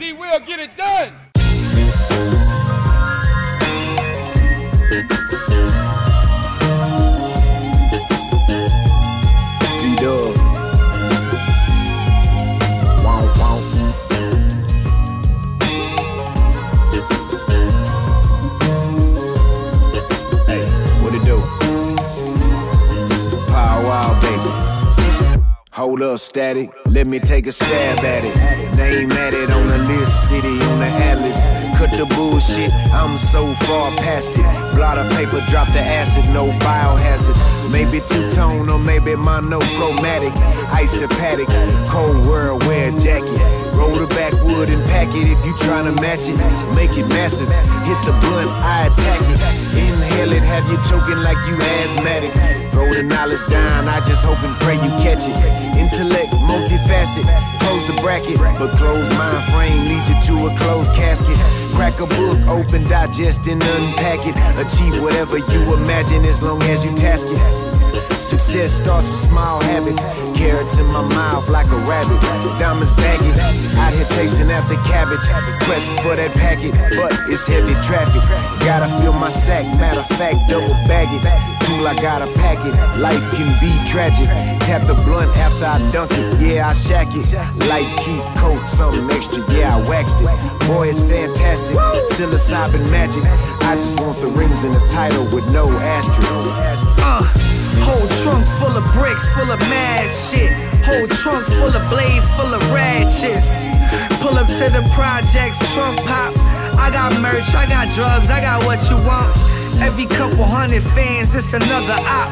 D will get it done. Hold up, Statik. Let me take a stab at it. Name at it on the list, city on the atlas. Cut the bullshit, I'm so far past it. Blot of paper, drop the acid, no biohazard. Maybe two tone or maybe monochromatic. Ice the paddock, cold world, wear a jacket. Roll the backwood and pack it if you tryna match it. Make it massive. Hit the blunt, I attack it. Choking like you asthmatic. Throw the knowledge down, I just hope and pray you catch it. Intellect, multifaceted. Close the bracket, but close mind frame lead you to a closed casket. Crack a book, open, digest, and unpack it. Achieve whatever you imagine as long as you task it. Success starts with small habits. Carrots in my mouth like a rabbit. Diamonds bagging. Out here chasing after cabbage. Quest for that packet, but it's heavy traffic. Gotta fill my sack. Matter of fact, double bag it. Tool, I gotta pack it. Life can be tragic. Tap the blunt after I dunk it. Yeah, I shack it. Light Keith coat, something extra. Yeah, I waxed it. Boy, it's fantastic. Psilocybin magic. I just want the rings and the title with no asterisk. Uh, whole trunk full of bricks, full of mad shit. Whole trunk full of blades, full of ratchets. Pull up to the projects, trunk pop. I got merch, I got drugs, I got what you want. Every couple hundred fans, it's another op.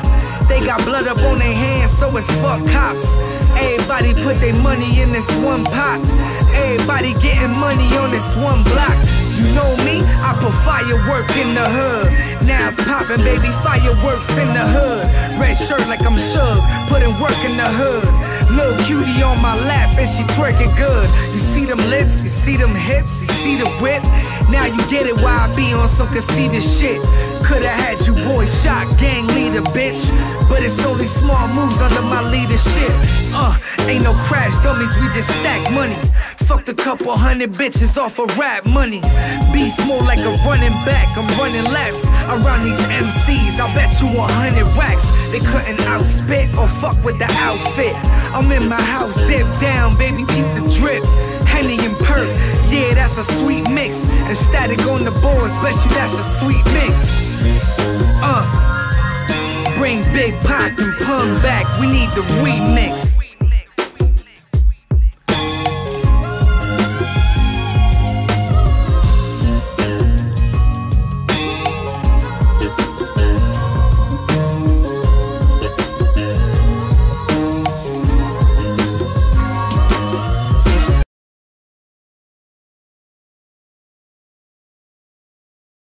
They got blood up on their hands, so it's fuck cops. Everybody put their money in this one pot. Everybody getting money on this one block. You know me, I put firework in the hood. Now it's poppin', baby, fireworks in the hood. Red shirt like I'm Suge, putting work in the hood. Little cutie on my lap and she twerking good. You see them lips, you see them hips, you see the whip. Now you get it why I be on some conceited shit. Coulda had you boys shot, gang leader, bitch. But it's only small moves under my leadership. Uh, ain't no crash dummies, we just stack money. Fucked a couple hundred bitches off of rap money. Beast more like a running back, I'm running laps around these MCs. I bet you 100 racks. They couldn't outspit or fuck with the outfit. I'm in my house, dip down, baby, keep the drip. Henny and perk, yeah, that's a sweet mix. And Statik on the boards, bet you that's a sweet mix. Uh, bring Big Pop and Pun back, we need the remix.